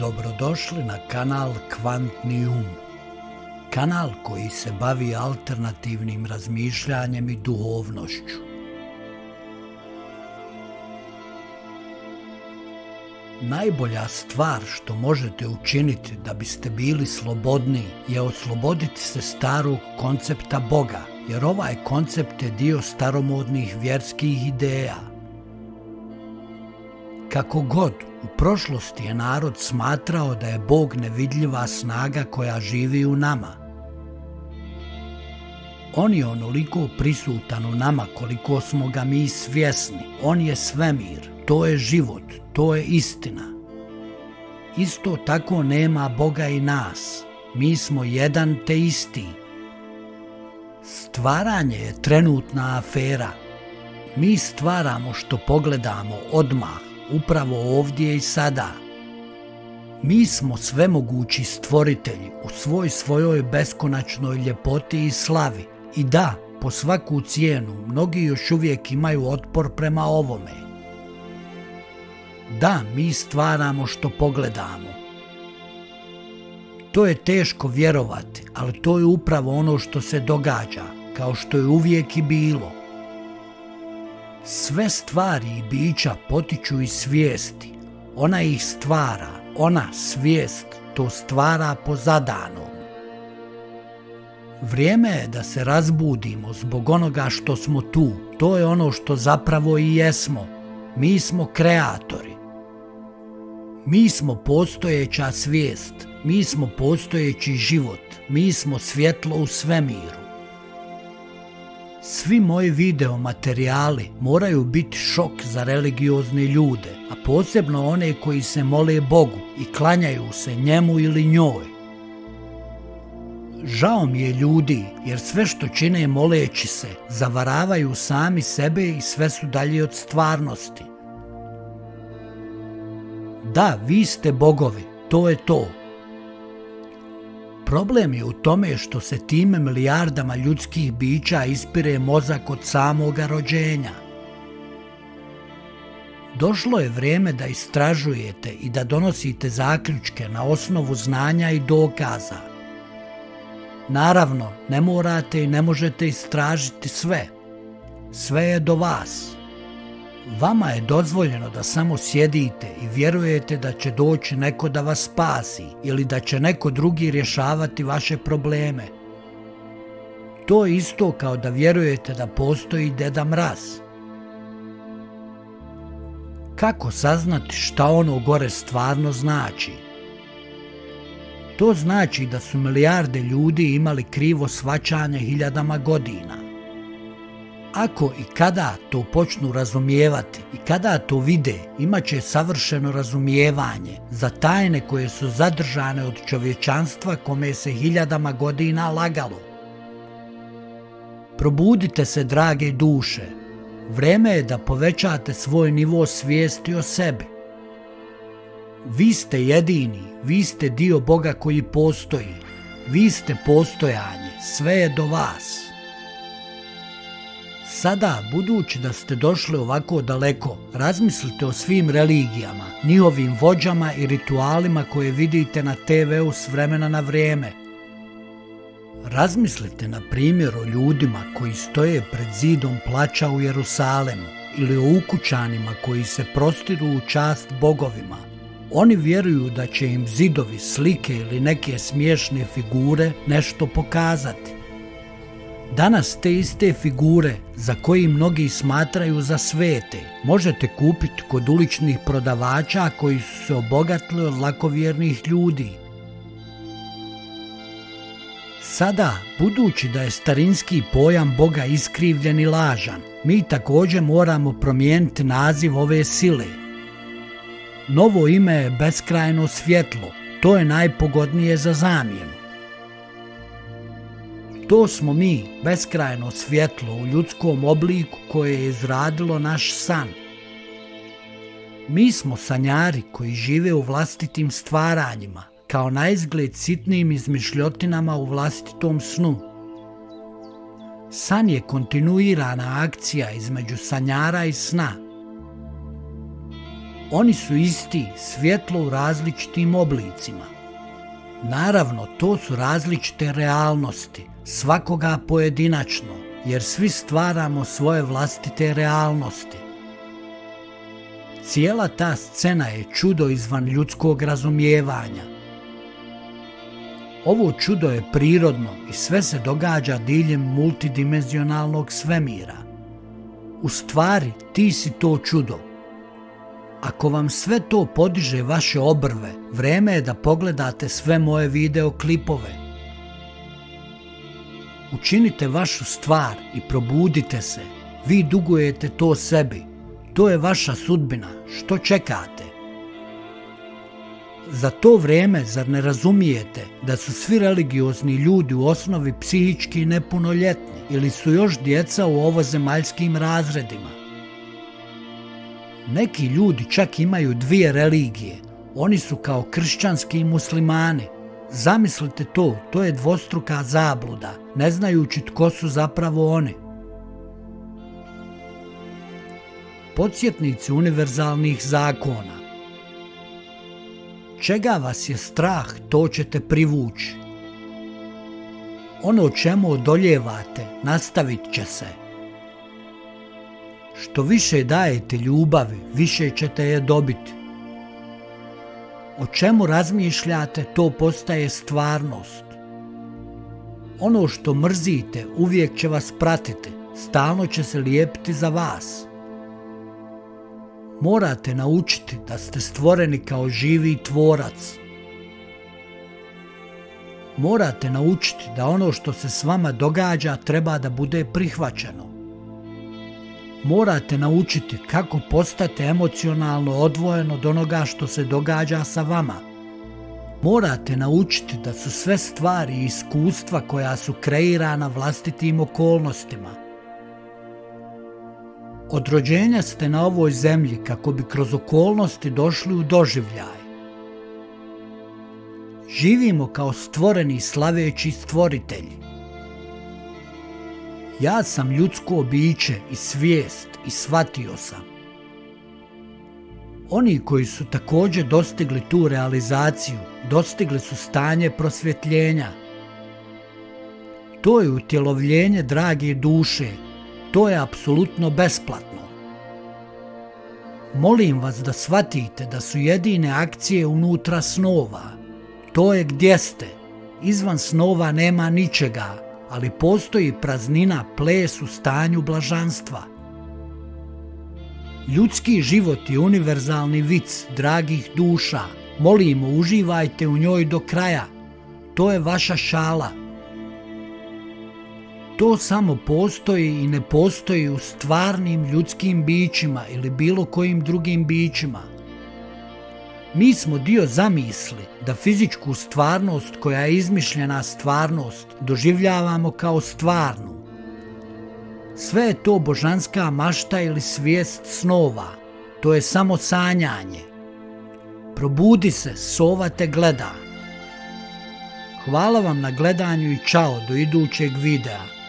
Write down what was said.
Dobrodošli na kanal Kvantni um. Kanal koji se bavi alternativnim razmišljanjem i duhovnošću. Najbolja stvar što možete učiniti da biste bili slobodni je osloboditi se starog koncepta Boga, jer ovaj koncept je dio staromodnih vjerskih ideja. Kako god, u prošlosti je narod smatrao da je Bog nevidljiva snaga koja živi u nama. On je onoliko prisutan u nama koliko smo ga mi svjesni. On je svemir, to je život, to je istina. Isto tako nema Boga i nas. Mi smo jedan te isti. Stvaranje je trenutna afera. Mi stvaramo što pogledamo odmah upravo ovdje i sada. Mi smo svemogući stvoritelji u svoj svojoj beskonačnoj ljepoti i slavi. I da, po svaku cijenu, mnogi još uvijek imaju otpor prema ovome. Da, mi stvaramo što pogledamo. To je teško vjerovati, ali to je upravo ono što se događa, kao što je uvijek i bilo. Sve stvari i bića potiču iz svijesti. Ona ih stvara, ona svijest to stvara po zadanom. Vrijeme je da se razbudimo zbog onoga što smo tu. To je ono što zapravo i jesmo. Mi smo kreatori. Mi smo postojeća svijest. Mi smo postojeći život. Mi smo svjetlo u svemiru. Svi moji video materijali moraju biti šok za religiozne ljude, a posebno one koji se mole Bogu i klanjaju se njemu ili njoj. Žao mi je ljudi jer sve što čine moleći se zavaravaju sami sebe i sve su dalje od stvarnosti. Da, vi ste bogovi, to je to. Problem je u tome što se time milijardama ljudskih bića ispire mozak od samoga rođenja. Došlo je vrijeme da istražujete i da donosite zaključke na osnovu znanja i dokaza. Naravno, ne morate i ne možete istražiti sve. Sve je do vas. Vama je dozvoljeno da samo sjedite i vjerujete da će doći neko da vas spasi ili da će neko drugi rješavati vaše probleme. To je isto kao da vjerujete da postoji Deda Mraz. Kako saznati šta ono gore stvarno znači? To znači da su milijarde ljudi imali krivo svačanje hiljadama godina. Ako i kada to počnu razumijevati i kada to vide, imat će savršeno razumijevanje za tajne koje su zadržane od čovječanstva kome se hiljadama godina lagalo. Probudite se, drage duše. Vreme je da povećate svoj nivo svijesti o sebi. Vi ste jedini, vi ste dio Boga koji postoji. Vi ste postojanje, sve je do vas. Sada, budući da ste došli ovako daleko, razmislite o svim religijama, njihovim vođama i ritualima koje vidite na TV-u s vremena na vrijeme. Razmislite na primjer o ljudima koji stoje pred zidom plaća u Jerusalemu ili o ukućanima koji se prostiru u čast bogovima. Oni vjeruju da će im zidovi, slike ili neke smiješne figure nešto pokazati. Danas te iste figure, za koji mnogi smatraju za svete, možete kupiti kod uličnih prodavača koji su se obogatili od lakovjernih ljudi. Sada, budući da je starinski pojam Boga iskrivljen i lažan, mi također moramo promijeniti naziv ove sile. Novo ime je beskrajno svjetlo, to je najpogodnije za zamjenu. To smo mi, beskrajno svjetlo u ljudskom obliku koje je izradilo naš san. Mi smo sanjari koji žive u vlastitim stvaranjima, kao na izgled sitnim izmišljotinama u vlastitom snu. San je kontinuirana akcija između sanjara i sna. Oni su isti, svjetlo u različitim oblicima. Naravno, to su različite realnosti, svakoga pojedinačno, jer svi stvaramo svoje vlastite realnosti. Cijela ta scena je čudo izvan ljudskog razumijevanja. Ovo čudo je prirodno i sve se događa diljem multidimenzionalnog svemira. U stvari, ti si to čudo. Ako vam sve to podiže vaše obrve, vreme je da pogledate sve moje videoklipove. Učinite vašu stvar i probudite se. Vi dugujete to sebi. To je vaša sudbina. Što čekate? Za to vrijeme zar ne razumijete da su svi religiozni ljudi u osnovi psihički nepunoljetni ili su još djeca u ovozemaljskim razredima? Neki ljudi čak imaju dvije religije. Oni su kao kršćanski muslimani. Zamislite to, to je dvostruka zabluda, ne znajući tko su zapravo oni. Podsjetnici univerzalnih zakona. Čega vas je strah, to ćete privući. Ono čemu odoljevate, nastavit će se. Što više dajete ljubavi, više ćete je dobiti. O čemu razmišljate, to postaje stvarnost. Ono što mrzite uvijek će vas pratiti, stalno će se lijepiti za vas. Morate naučiti da ste stvoreni kao živi tvorac. Morate naučiti da ono što se s vama događa treba da bude prihvaćeno morate naučiti kako postati emocionalno odvojeno od onoga što se događa sa vama. Morate naučiti da su sve stvari i iskustva koja su kreirana vlastitim okolnostima. Od rođenja ste na ovoj zemlji kako bi kroz okolnosti došli u doživljaj. Živimo kao stvoreni slaveći stvoritelji. Ja sam ljudsko biće i svijest i shvatio sam. Oni koji su također dostigli tu realizaciju, dostigli su stanje prosvjetljenja. To je utjelovljenje drage duše, to je apsolutno besplatno. Molim vas da shvatite da su jedine akcije unutra snova. To je gdje ste. Izvan snova nema ničega, ali postoji praznina ples u stanju blažanstva. Ljudski život je univerzalni vic dragih duša. Molimo, uživajte u njoj do kraja. To je vaša šala. To samo postoji i ne postoji u stvarnim ljudskim bićima ili bilo kojim drugim bićima. Mi smo dio zamisli da fizičku stvarnost koja je izmišljena stvarnost doživljavamo kao stvarnu. Sve je to božanska mašta ili svijest snova. To je samo sanjanje. Probudi se, sova te gleda. Hvala vam na gledanju i čao do idućeg videa.